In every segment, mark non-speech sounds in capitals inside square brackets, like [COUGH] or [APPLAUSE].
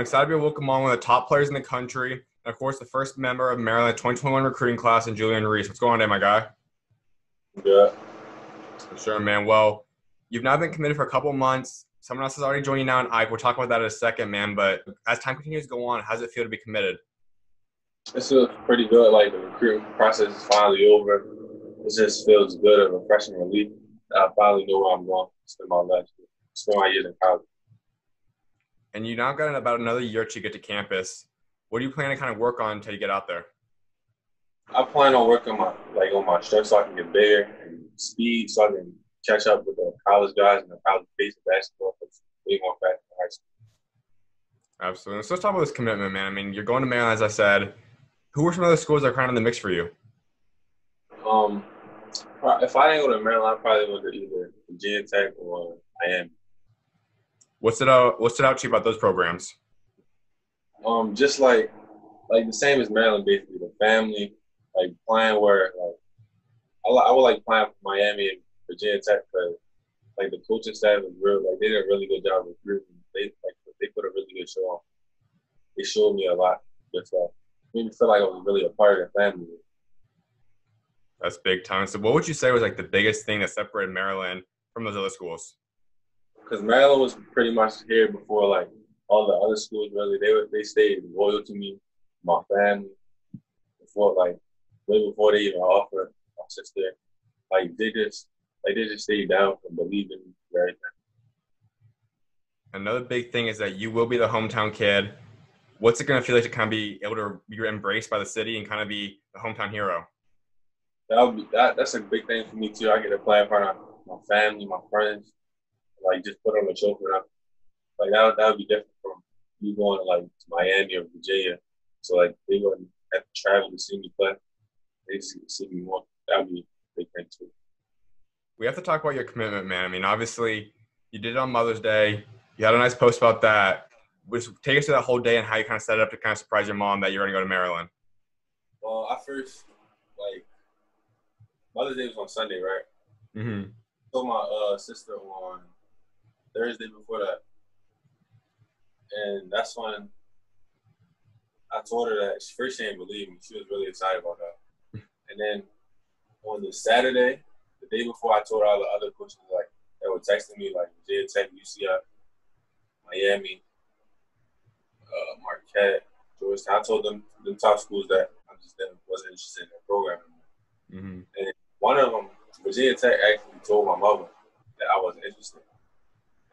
I'm excited to be welcome on one of the top players in the country. And of course, the first member of Maryland 2021 recruiting class, and Julian Reese. What's going on today, my guy? Good. For sure, man. Well, you've now been committed for a couple months. Someone else has already joined you now in Ike. We'll talk about that in a second, man. But as time continues to go on, how does it feel to be committed? It feels pretty good. Like the recruiting process is finally over. It just feels good of a freshman relief. I finally know where I'm going to spend my life, spend my years in college. And you now got about another year to get to campus. What do you plan to kind of work on until you get out there? I plan on working my like on my strength so I can get bigger and speed so I can catch up with the college guys and the college pace of basketball. It's way more fast than high school. Absolutely. So let's talk about this commitment, man. I mean, you're going to Maryland, as I said. Who are some other schools that are kind of in the mix for you? Um, if I didn't go to Maryland, I probably would to either Virginia Tech or Miami. What stood out? What stood out to you about those programs? Um, just like like the same as Maryland, basically the family, like playing where like I, I would like playing for Miami and Virginia Tech because like the coaching staff was real like they did a really good job recruiting. They like they put a really good show on. They showed me a lot. Just uh, made me feel like I was really a part of the family. That's big time. So, what would you say was like the biggest thing that separated Maryland from those other schools? Because Maryland was pretty much here before like all the other schools. Really, they were they stayed loyal to me, my family, before like way before they even offered my sister. Like they just like they just stayed down and believed in everything. Another big thing is that you will be the hometown kid. What's it going to feel like to kind of be able to be embraced by the city and kind of be the hometown hero? That would be that. That's a big thing for me too. I get to play in front of my family, my friends, like just put on a show for them. Like that, that would be different from me going to like to Miami or Virginia. So like they wouldn't have to travel to see me play. They just see me more. That would be a big thing too. We have to talk about your commitment, man. I mean, obviously, you did it on Mother's Day. You had a nice post about that. Just take us to that whole day and how you kind of set it up to kind of surprise your mom that you're going to go to Maryland. Well, I first like Mother's Day was on Sunday, right? Mm-hmm. told my uh, sister on Thursday before that, and that's when I told her that she, first she didn't believe me. She was really excited about that, and then on the Saturday, the day before, I told all the other coaches like they were texting me like Virginia Tech, UCF, Miami, uh, Marquette, Georgetown. I told them the top schools that I just didn't, wasn't interested in their program. Mm-hmm. And one of them, Virginia Tech, actually told my mother that I wasn't interested.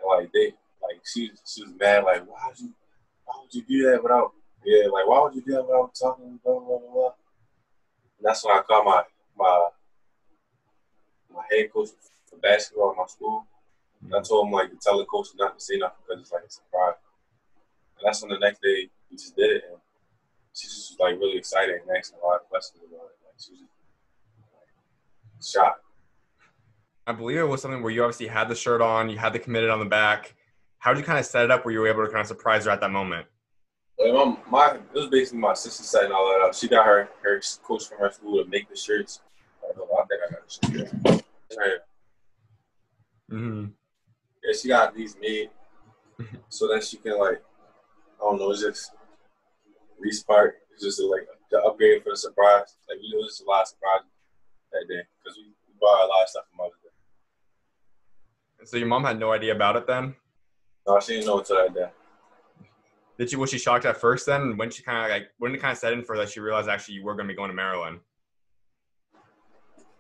Like they, like she, she was mad. Like, why would you, why would you do that without? Yeah, like why would you do that without talking? Blah blah blah. blah. And that's when I called my my my head coach for basketball at my school. And I told him like to tell the coach not to say nothing because it's like a surprise. And that's when the next day we just did it. And she just was like really excited and asking a lot of questions about it. Like she was just like, shocked. I believe it was something where you obviously had the shirt on, you had the committed on the back. How did you kind of set it up where you were able to kind of surprise her at that moment? Well, my, my, it was basically my sister setting all that up. She got her her coach from her school to make the shirts. I, know, I think I got the shirt. Right. Mm-hmm. Yeah, she got these made so that she can like, I don't know, it's just respark. It's just like the upgrade for the surprise. Like we knew there's a lot of surprises that day because we, we bought a lot of stuff from Mother's Day. So your mom had no idea about it then? No, she didn't know until that day. Did she was she shocked at first then? When she kind of like when it kind of set in for that she realized actually you were going to be going to Maryland?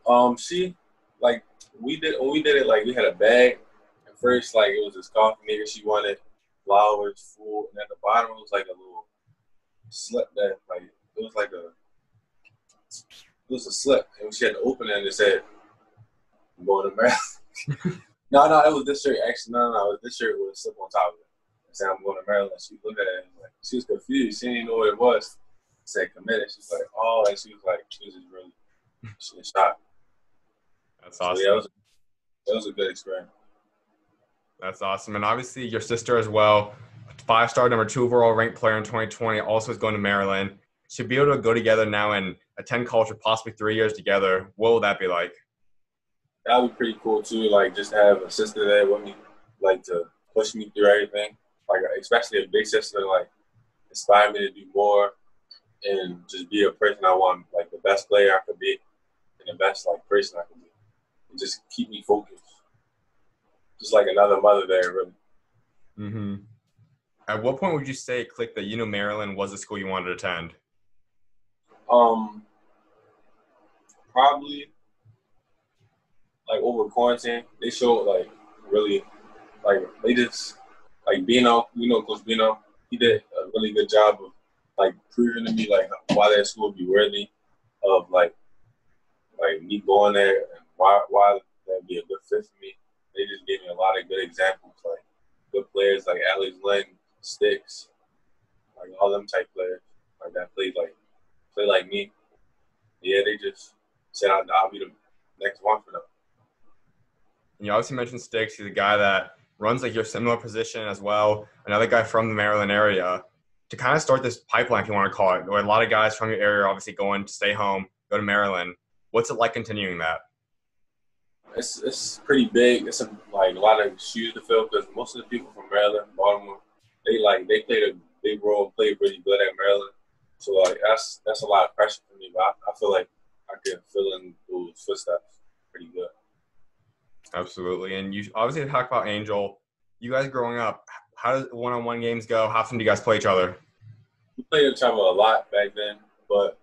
Um, she like we did when we did it like we had a bag. At first, like it was this coffee maker. She wanted flowers, food, and at the bottom it was like a little slip that like it was like a it was a slip, and she had to open it and it said, "I'm going to Maryland." [LAUGHS] no, no, it was this shirt. Actually, no, no, this shirt was a slip on top of it. It said, "I'm going to Maryland." She looked at it and like she was confused. She didn't know what it was. It said committed. She was like, "Oh," and she was like, she was just really she was shocked. That's So, awesome. yeah, it was, it was a good experience. That's awesome. And obviously your sister as well, five star number two overall ranked player in 2020, also is going to Maryland. Should be able to go together now and attend college for possibly three years together. What will that be like? That would be pretty cool too. Like just have a sister there with me, like to push me through everything. Like especially a big sister. Like inspire me to do more and just be a person I want, like the best player I could be and the best like person I could be. And just keep me focused. Just like another mother there, really. Mm-hmm. At what point would you say it clicked that you know Maryland was the school you wanted to attend? Um, probably like over quarantine, they showed like really like they just like Bino, you know, Coach Bino, he did a really good job of like proving to me like why that school would be worthy of like like me going there and why why that'd be a good fit for me. They just gave me a lot of good examples, like good players like Alex Len, Stix, like all them type players like that played like play like me. Yeah, they just said I'll be the next one for them. You obviously mentioned Stix. He's a guy that runs like your similar position as well. Another guy from the Maryland area. To kind of start this pipeline, if you want to call it, where a lot of guys from your area are obviously going to stay home, go to Maryland. What's it like continuing that? It's it's pretty big. It's a, like a lot of shoes to fill because most of the people from Maryland, Baltimore, they like they played a big role, played really good at Maryland. So like that's that's a lot of pressure for me. But I, I feel like I can fill in those footsteps pretty good. Absolutely. And you obviously talk about Angel. You guys growing up, how does one-on-one games go? How often do you guys play each other? We played each other a lot back then, but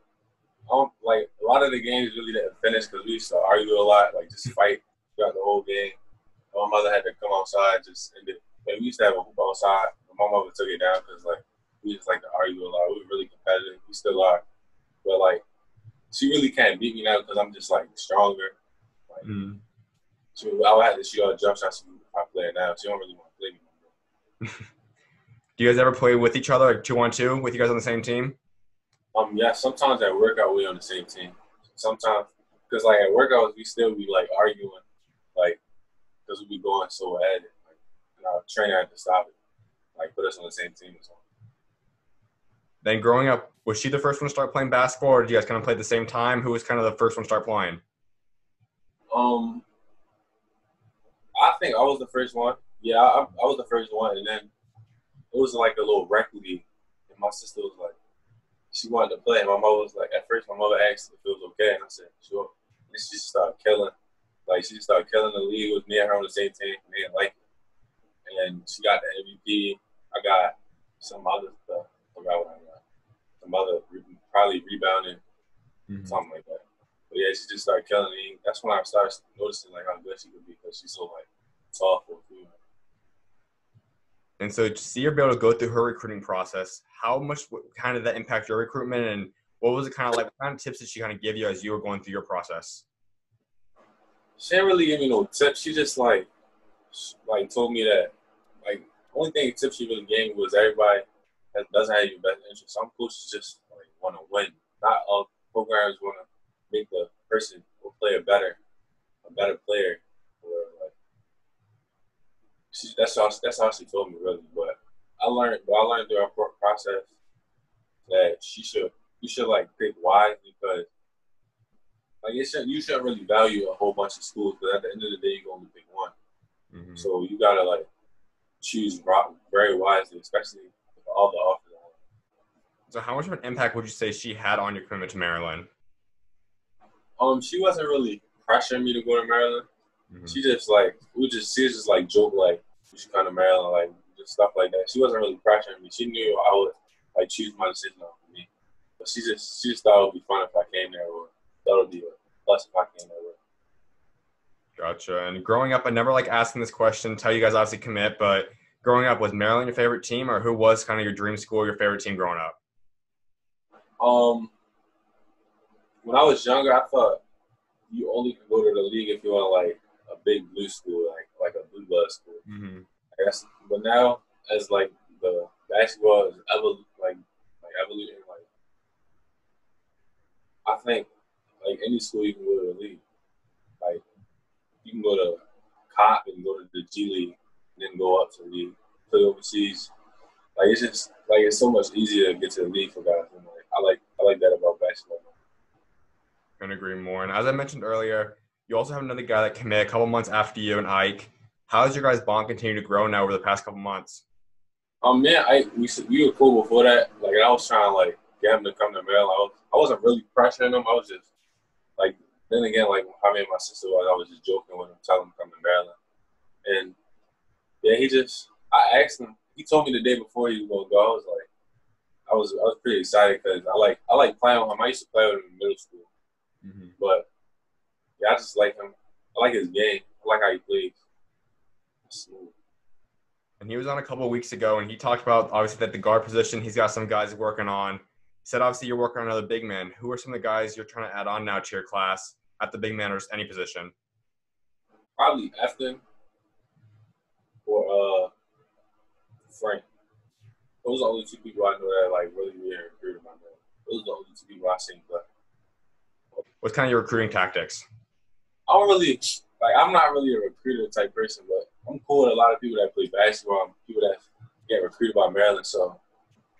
I don't like a lot of the games really didn't finish because we used to argue a lot, like just fight throughout the whole game. My mother had to come outside, just end it. Like, we used to have a hoop outside. My mother took it down because like we just like to argue a lot. We were really competitive. We still are, but like she really can't beat me now because I'm just like stronger. Like, mm. She, I would have to shoot all jump shots if I play now. She don't really want to play me no [LAUGHS] Do you guys ever play with each other, like two on two, with you guys on the same team? Um, yeah. Sometimes at workout we on the same team. Sometimes, because like at workouts we still be like arguing, like because we be going so ahead. Like, and our trainer had to stop it, like put us on the same team or something. Then growing up, was she the first one to start playing basketball, or did you guys kind of play at the same time? Who was kind of the first one to start playing? Um, I think I was the first one. Yeah, I, I was the first one, and then it was like a little rec league, and my sister was like, she wanted to play, and my mother was like, at first my mother asked if it was okay, and I said sure. And she just started killing, like she just started killing the league with me and her on the same team. And they didn't like it, and she got the MVP. I got some other stuff. I forgot what I got. Some other probably rebounding, mm-hmm. something like that. But yeah, she just started killing me. That's when I started noticing like how good she could be because she's so like for female. And so to see her be able to go through her recruiting process, how much kind of that impact your recruitment and what was it kind of like? What kind of tips did she kind of give you as you were going through your process? She didn't really give me no tips. She just like, like told me that like only thing tips she really gave me was everybody that doesn't have your best interest. Some coaches just like want to win. Not all programs want to make the person or player better, a better player. Or like, she, that's how that's how she told me really. But I learned, but I learned through our process that she should you should like pick wisely because like it should you shouldn't really value a whole bunch of schools, but at the end of the day, you can only pick one. Mm-hmm. So you gotta like choose very wisely, especially with all the offers. So, how much of an impact would you say she had on your commitment to Maryland? Um, she wasn't really pressuring me to go to Maryland. Mm-hmm. She just like we just she just like joke like we should come to Maryland, like just stuff like that. She wasn't really pressuring me. She knew I would like choose my decision for me. But she just she just thought it would be fun if I came there, or that would be a plus if I came there. Gotcha. And growing up, I never like asking this question. Tell you guys obviously commit, but growing up, was Maryland your favorite team, or who was kind of your dream school, your favorite team growing up? Um, when I was younger, I thought you only could go to the league if you want like a big blue school, like like a blue blood school. Mm-hmm. I guess, but now as like the basketball is ever like like evoluting, like I think like any school you can go to the league. Like you can go to COP and go to the G League, and then go up to the league, play overseas. Like it's just like it's so much easier to get to the league for guys. And like I like I like that about basketball. Couldn't agree more. And as I mentioned earlier, you also have another guy that committed a couple months after you and Ike. How has your guys' bond continued to grow now over the past couple months? Um, man, I we we were cool before that. Like, I was trying to like get him to come to Maryland. I, was, I wasn't really pressuring him. I was just like, then again, like I me and my sister was, I was just joking with him, telling him to come to Maryland. And yeah, he just, I asked him. He told me the day before he was gonna go. I was like, I was, I was pretty excited because I like, I like playing with him. I used to play with him in middle school, mm-hmm. but yeah, I just like him. I like his game. I like how he plays. Smooth. And he was on a couple weeks ago, and he talked about obviously that the guard position. He's got some guys working on. He said obviously you're working on another big man. Who are some of the guys you're trying to add on now to your class at the big man or any position? Probably Efton or uh, Frank. Those are the only two people I know that like really really recruited my man. Those are the only two people I seen But What's kind of your recruiting tactics? I don't really like. I'm not really a recruiter type person, but I'm cool with a lot of people that play basketball, people that get recruited by Maryland. So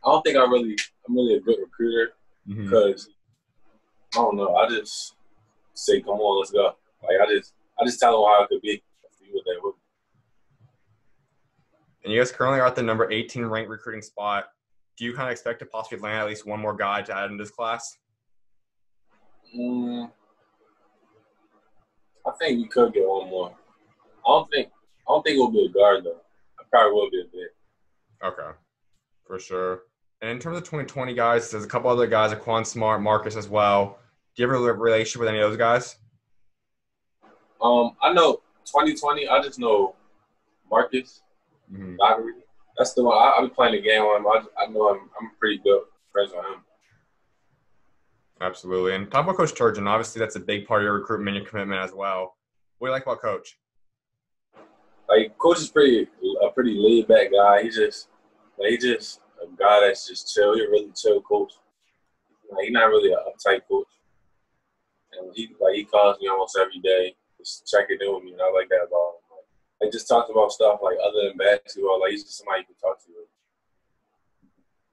I don't think I'm really I'm really a good recruiter because mm-hmm. I don't know. I just say, "Come on, let's go." Like I just I just tell them how it could be. And you guys currently are at the number 18 ranked recruiting spot. Do you kind of expect to possibly land at least one more guy to add in this class? Mm, I think we could get one more. I don't think I don't think it will be a guard though. I probably will be a bit. Okay, for sure. And in terms of 2020 guys, there's a couple other guys, Aquan Smith, Marcus as well. Do you have a relationship with any of those guys? Um, I know 2020. I just know Marcus. Mm-hmm. That's the one. I, will be playing the game with him. I, I know I'm, I'm pretty good friends with him. Absolutely. And talk about Coach Turgeon. Obviously, that's a big part of your recruitment and your commitment as well. What do you like about Coach? like coach is pretty a pretty laid back guy. He just like he just a guy that's just chill. He's a really chill coach. Like he's not really an uptight coach. And he like he calls me almost every day, just checking in with me, and I like that about him. Like, just talks about stuff like other than basketball. Like he's just somebody you can talk to.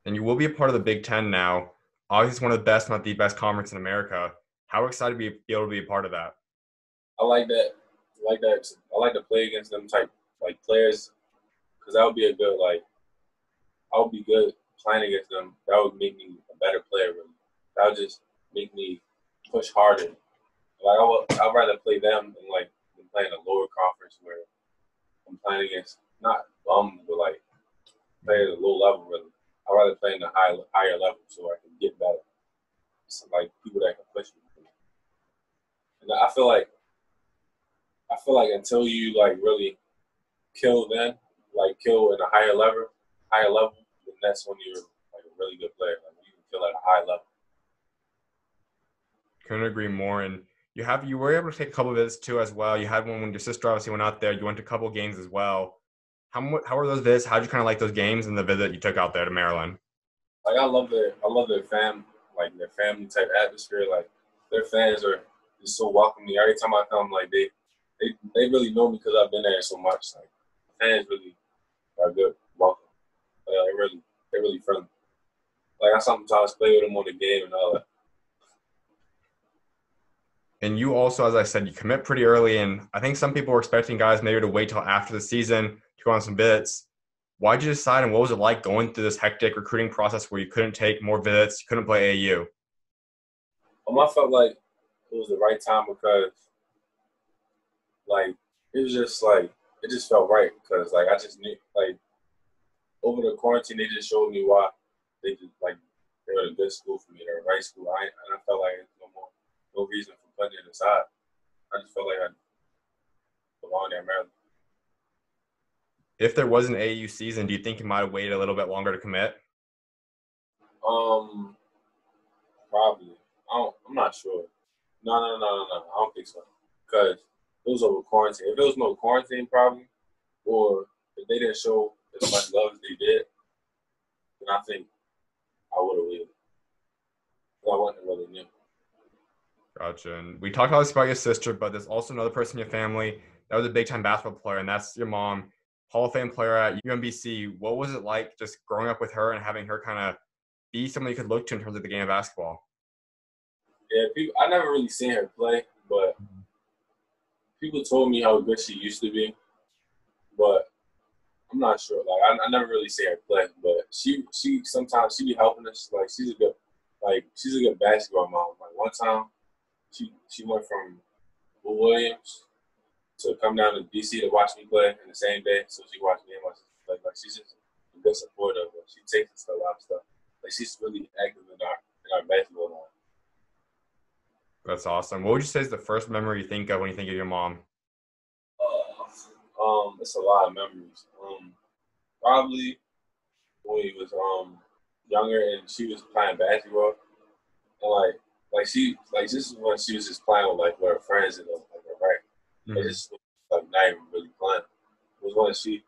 And you will be a part of the Big Ten now. Obviously, one of the best, not the best conference in America. How excited to be able to be a part of that? I like that I like that. I like to play against them type like players because that would be a good like. I would be good playing against them. That would make me a better player. Really. That would just make me push harder. Like I would, I'd rather play them than like than playing a lower conference where I'm playing against not bums but like playing at a low level. Really, I'd rather play in a high higher level so I can get better. So, like people that can push me. And I feel like I feel like until you like really kill them, like kill at a higher level, higher level, then that's when you're like a really good player. Like you can kill at a high level. Couldn't agree more. And you have you were able to take a couple of visits too as well. You had one when your sister obviously went out there. You went to a couple games as well. How how were those visits? How did you kind of like those games and the visit you took out there to Maryland? Like I love their I love their fam like their family type atmosphere. Like their fans are just so welcoming. Every time I come, like they they they really know me because I've been there so much. Like fans really are good, welcome. Uh, they really they really friendly. Like I sometimes play with them on the game and all that. And you also, as I said, you commit pretty early, and I think some people were expecting guys maybe to wait till after the season go on some visits. Why did you decide, and what was it like going through this hectic recruiting process where you couldn't take more visits, you couldn't play AU? Um, I felt like it was the right time because like it was just like it just felt right because like I just knew like over the quarantine they just showed me why they just like they were a good school for me. They're a right school. I and I felt like no more no reason for putting it aside. I just felt like I belonged at Maryland. If there was an AAU season, do you think you might have waited a little bit longer to commit? Um, probably. I don't, I'm not sure. No, no, no, no, no. I don't think so. Because it was over quarantine. If there was no quarantine problem, or if they didn't show as much love as they did, then I think I would have waited. I wasn't really new. Gotcha. And we talked all this about your sister, but there's also another person in your family that was a big time basketball player, and that's your mom, Hall of Fame player at UMBC. What was it like just growing up with her and having her kind of be someone you could look to in terms of the game of basketball? Yeah, people, I never really seen her play, but mm-hmm. people told me how good she used to be, but I'm not sure. Like I, I never really see her play, but she she sometimes she be helping us. Like she's a good like she's a good basketball mom. Like one time, she she went from Will Williams to come down to DC to watch me play in the same day. So she watched me and my sister play. Like she's just a good supporter. She takes us to a lot of stuff. Like she's really active in our in our basketball life. That's awesome. What would you say is the first memory you think of when you think of your mom? Uh, um, it's a lot of memories. Um, probably when he was um younger and she was playing basketball, and like like she like this is when she was just playing with like with her friends and right. Mm-hmm. Just like not even really playing. It was when she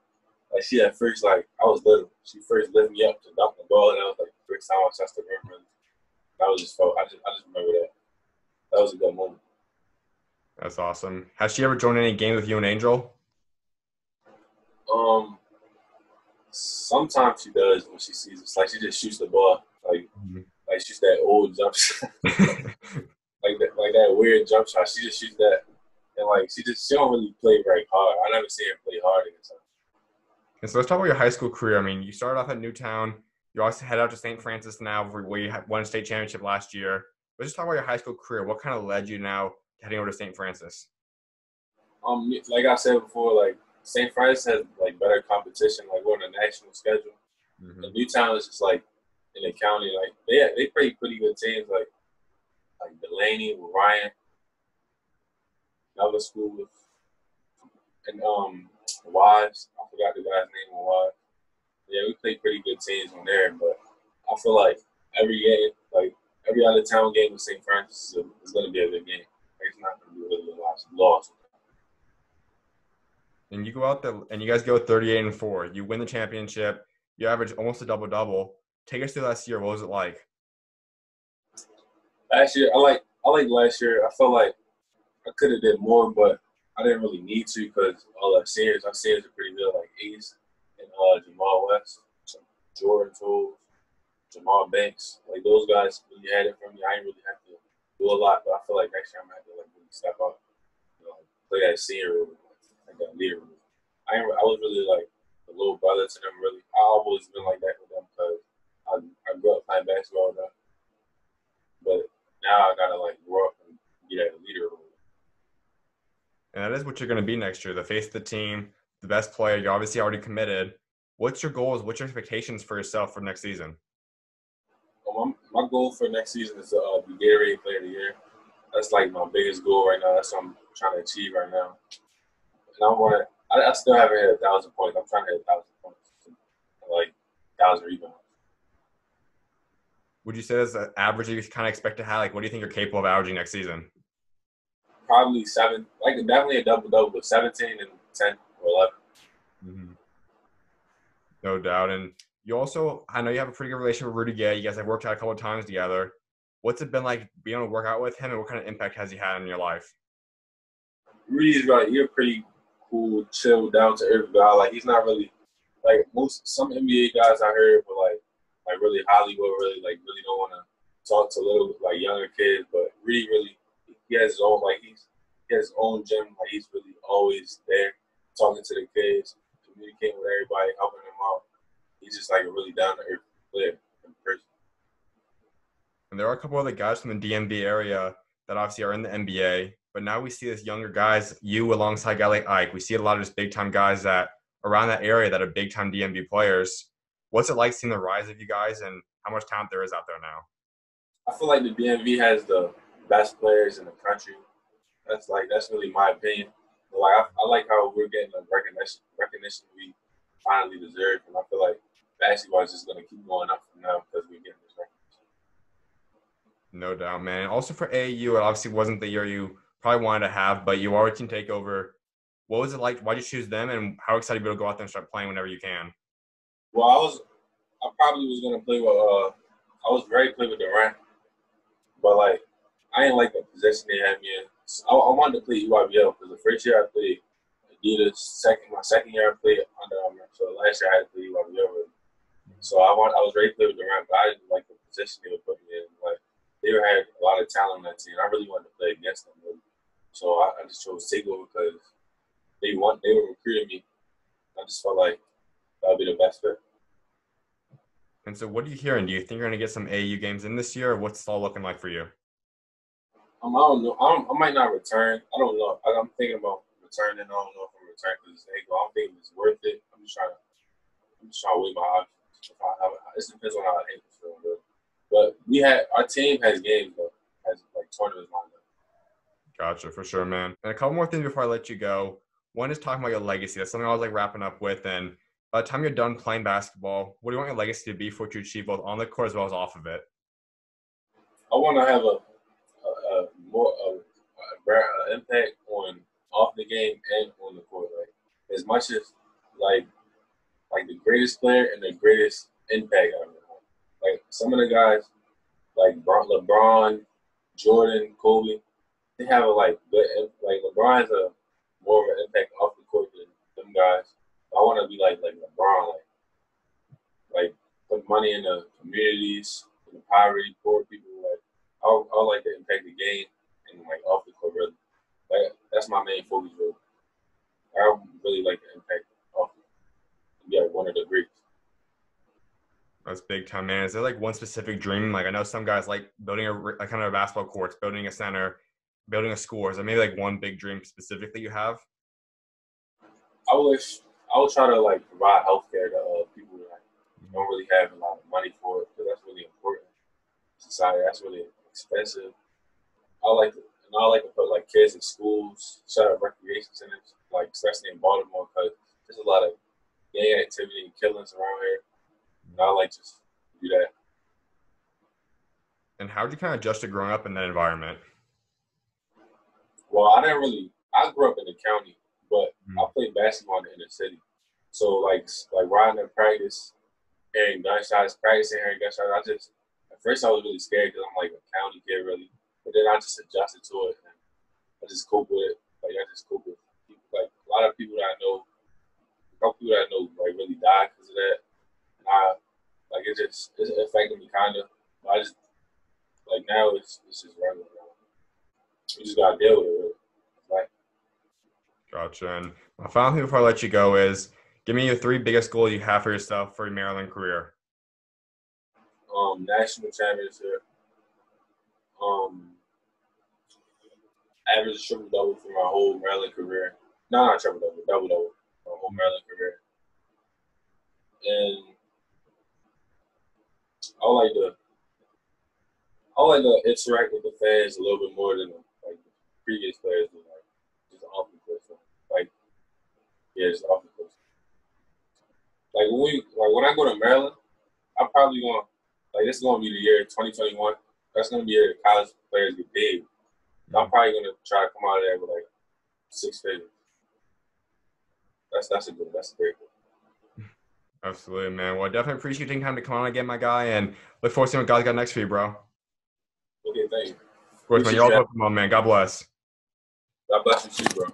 like she at first like I was little. She first lifted me up to dunk the ball, and I was like the first time I touched the rim. Really. That was just felt. I just I just remember that. That was a good moment. That's awesome. Has she ever joined any game with you and Angel? Um, sometimes she does when she sees us. Like she just shoots the ball, like mm-hmm. like she's that old jump shot, [LAUGHS] [LAUGHS] like that like that weird jump shot. She just shoots that, like she just she don't really play very hard. I never see her play hard against her. And so let's talk about your high school career. I mean, you started off at Newtown. You also head out to St. Francis now, where you won a state championship last year. Let's just talk about your high school career. What kind of led you now heading over to St. Francis? Um, like I said before, like St. Francis has like better competition. Like we're on a national schedule. Mm-hmm. And Newtown is just like in the county. Like they they play pretty good teams. Like like Dulaney Ryan, another school with and um Wise. I forgot the guy's name on Wise. Yeah, we played pretty good teams on there, but I feel like every game, like every out of town game with St. Francis is, is going to be a good game. It's not going to be really a loss and you go out there and you guys go 38 and 4 you win the championship you average almost a double double take us through last year what was it like last year i like i like last year i felt like i could have did more but i didn't really need to because all our seniors our seniors are pretty good like ace and uh, jamal west jordan tools jamal banks like those guys really had it from me i didn't really have to do a lot but i feel like next year i'm gonna have to like really step up you know, like, play that senior role that leader. I I was really like the little brother to them. Really, I always been like that with them because I I grew up playing basketball with them. But now I gotta like grow up and get at a leader role. And that is what you're going to be next year. The face of the team, the best player. You're obviously already committed. What's your goals? What's your expectations for yourself for next season? Well, my, my goal for next season is to uh, be Gatorade Player of the Year. That's like my biggest goal right now. That's what I'm trying to achieve right now and I want to. I, I, still haven't hit a thousand points. I'm trying to hit a thousand points, like thousand rebounds. Would you say that's an average you kind of expect to have? Like, what do you think you're capable of averaging next season? Probably seven, like definitely a double double, but seventeen and ten or 11 mm-hmm. No doubt, and you also, I know you have a pretty good relationship with Rudy Gay. You guys have worked out a couple of times together. What's it been like being able to work out with him, and what kind of impact has he had in your life? Rudy's right. You're pretty cool, chill, down to earth guy. Like he's not really like most some NBA guys I heard were like like really Hollywood, really like really don't want to talk to little like younger kids. But really, really, he has his own like he's he has his own gym. Like he's really always there, talking to the kids, communicating with everybody, helping them out. He's just like a really down to earth player in person. And there are a couple other guys from the DMV area that obviously are in the NBA but now we see this younger guys, you alongside a guy like Ike. We see a lot of just big time guys that around that area that are big time DMV players. What's it like seeing the rise of you guys and how much talent there is out there now? I feel like the DMV has the best players in the country. That's like that's really my opinion. But like I, I like how we're getting the recognition recognition we finally deserve, and I feel like basketball is just going to keep going up from now because we're getting this recognition. No doubt, man. Also for AAU, it obviously wasn't the year you probably wanted to have, but you already can take over. What was it like? Why'd you choose them, and how excited you to go out there and start playing whenever you can? Well, I was, I probably was gonna play with. Uh, I was very play with Durant, but like I didn't like the position they had me in. So I, I, wanted to play EYBL because the first year I played Adidas, second my second year I played Under Armour. So last year I had to play EYBL. So I want I was ready to play with Durant, but I didn't like the position they were putting me in. Like they had a lot of talent on that team. I really wanted to play against them. Really. So I, I just chose Takeover because they want they were recruiting me. I just felt like that would be the best fit. And so, what are you hearing? Do you think you're going to get some AU games in this year, or what's it all looking like for you? Um, I don't know. I, don't, I might not return. I don't know. I, am thinking about returning. I don't know if I'm returning because hey, I don't think it's worth it. I'm just trying to. I'm just trying to weigh my options. I, I, it depends on how I feel. But we had our team has games though, has like tournaments lined up. Gotcha, for sure, man. And a couple more things before I let you go. One is talking about your legacy. That's something I was like wrapping up with. And by the time you're done playing basketball, what do you want your legacy to be for what you achieve both on the court as well as off of it? I want to have a more of an impact on off the game and on the court. Like as much as like like the greatest player and the greatest impact on the court. Like some of the guys, like LeBron, Jordan, Kobe, they have a like good like LeBron's a more of an impact off the court than them guys. I want to be like like LeBron, like like put money in the communities, in the poverty, poor people. Like I I like to impact the game and like off the court. Really, like that's my main focus. Really, I really like to impact off. Like one of the greats. That's big time, man. Is there like one specific dream? Like I know some guys like building a, a kind of a basketball courts, building a center, building a school. Is there maybe like one big dream specifically that you have? I wish I would try to like provide healthcare to uh, people that don't really have a lot of money for it because that's really important. Society that's really expensive. I like to, and I like to put like kids in schools, set up recreation centers, like especially in Baltimore because there's a lot of gang activity and killings around here. And I like to do that. And how did you kind of adjust to growing up in that environment? Well, I didn't really. I grew up in the county, but mm-hmm. I played basketball in the inner city. So like like riding in practice, hearing gunshots, practicing hearing gunshots. I just at first I was really scared because I'm like a county kid really, but then I just adjusted to it and I just cope with it. Like I just cope with people. Like a lot of people that I know, a couple people that I know like really died because of that. And I like it just it affected me kind of. I just like now it's it's just regular. You just gotta deal with it. Like. Gotcha. And my final thing before I let you go is give me your three biggest goals you have for yourself for your Maryland career. Um, national championship. Um, average triple double for my whole Maryland career. No, not triple double, double double my whole Maryland career. And I like to I like to interact with the fans a little bit more than like the previous players do, like just off the court. Like yeah, just off the court. Like when we like when I go to Maryland, I'm probably going. to like this is gonna be the year 2021. That's gonna be the college players get big. I'm mm-hmm. probably gonna try to come out of there with like six figures. That's that's a good that's a great one. Absolutely, man. Well, I definitely appreciate you taking time to come on again, my guy, and look forward to seeing what God's got next for you, bro. Okay, thank you. Of course, man. You're all welcome, man. God bless. God bless you too, bro.